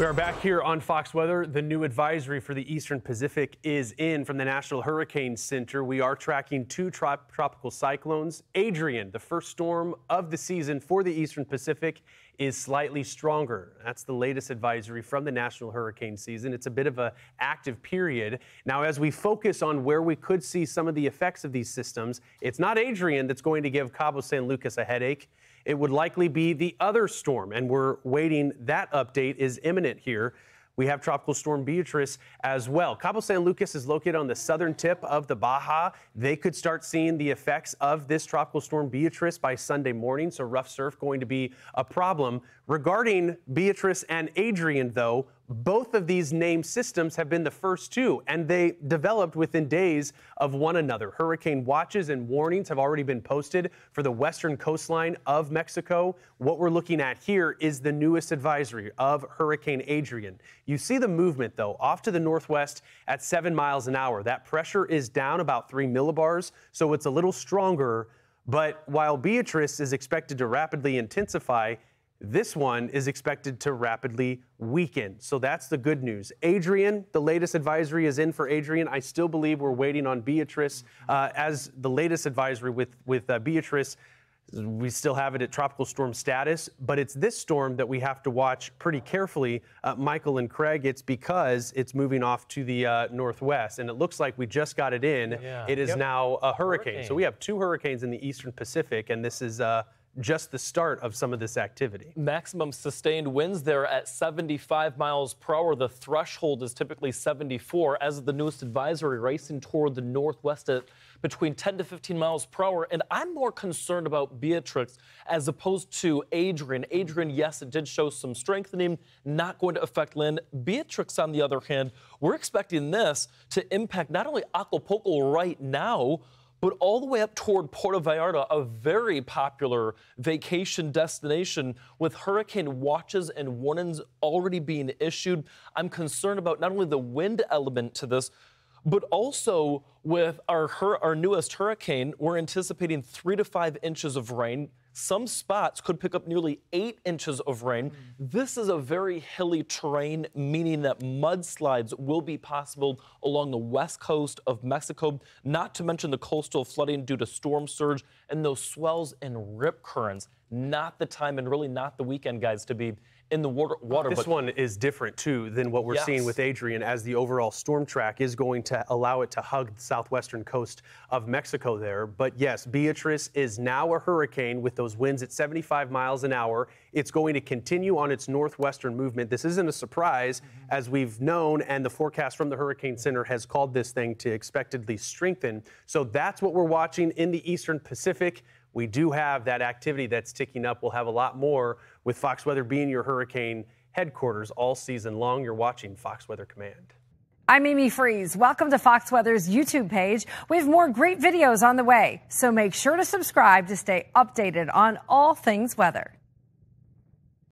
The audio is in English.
We are back here on Fox Weather. The new advisory for the Eastern Pacific is in from the National Hurricane Center. We are tracking two trop tropical cyclones. Adrian, the first storm of the season for the Eastern Pacific, is slightly stronger. That's the latest advisory from the National Hurricane Season. It's a bit of an active period. Now, as we focus on where we could see some of the effects of these systems, it's not Adrian that's going to give Cabo San Lucas a headache. It would likely be the other storm, and we're waiting. That update is imminent here. We have Tropical Storm Beatriz as well. Cabo San Lucas is located on the southern tip of the Baja. They could start seeing the effects of this Tropical Storm Beatriz by Sunday morning, so rough surf going to be a problem. Regarding Beatriz and Adrian, though, both of these named systems have been the first two, and they developed within days of one another. Hurricane watches and warnings have already been posted for the western coastline of Mexico. What we're looking at here is the newest advisory of Hurricane Adrian. You see the movement, though, off to the northwest at seven miles an hour. That pressure is down about three millibars, so it's a little stronger. But while Beatriz is expected to rapidly intensify, this one is expected to rapidly weaken. So that's the good news. Adrian, the latest advisory is in for Adrian. I still believe we're waiting on Beatriz uh, as the latest advisory with, with uh, Beatriz. We still have it at tropical storm status, but it's this storm that we have to watch pretty carefully, uh, Michael and Craig. It's because it's moving off to the uh, northwest, and it looks like we just got it in. Yeah. It is yep. now a hurricane. hurricane. So we have two hurricanes in the eastern Pacific, and this is uh, just the start of some of this activity. Maximum sustained winds there at 75 miles per hour. The threshold is typically 74. As of the newest advisory, racing toward the northwest at between 10 to 15 miles per hour. And I'm more concerned about Beatriz as opposed to Adrian. Adrian, yes, it did show some strengthening, not going to affect land. Beatriz, on the other hand, we're expecting this to impact not only Acapulco right now, but all the way up toward Puerto Vallarta, a very popular vacation destination with hurricane watches and warnings already being issued. I'm concerned about not only the wind element to this, but also with our, our newest hurricane, we're anticipating three to five inches of rain. Some spots could pick up nearly eight inches of rain. Mm. This is a very hilly terrain, meaning that mudslides will be possible along the west coast of Mexico, not to mention the coastal flooding due to storm surge and those swells and rip currents. Not the time and really not the weekend, guys, to be in the water. water this one is different too than what we're yes. seeing with Adrian, as the overall storm track is going to allow it to hug the southwestern coast of Mexico there. But yes, Beatriz is now a hurricane with those winds at 75 miles an hour. It's going to continue on its northwestern movement. This isn't a surprise, mm-hmm. as we've known, and the forecast from the Hurricane Center has called this thing to expectedly strengthen. So that's what we're watching in the eastern Pacific we do have that activity that's ticking up. We'll have a lot more with Fox Weather being your hurricane headquarters all season long. You're watching Fox Weather Command. I'm Amy Freeze. Welcome to Fox Weather's YouTube page. We have more great videos on the way, so make sure to subscribe to stay updated on all things weather.